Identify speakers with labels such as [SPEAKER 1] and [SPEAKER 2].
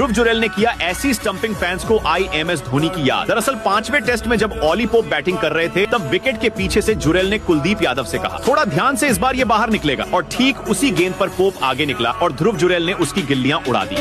[SPEAKER 1] ध्रुव जुरेल ने किया ऐसी स्टंपिंग फैंस को आई एम एस धोनी की याद। दरअसल पांचवे टेस्ट में जब ऑली पोप बैटिंग कर रहे थे, तब विकेट के पीछे से जुरेल ने कुलदीप यादव से कहा, थोड़ा ध्यान से इस बार ये बाहर निकलेगा। और ठीक उसी गेंद पर पोप आगे निकला और ध्रुव जुरेल ने उसकी गिल्लियाँ उड़ा दी।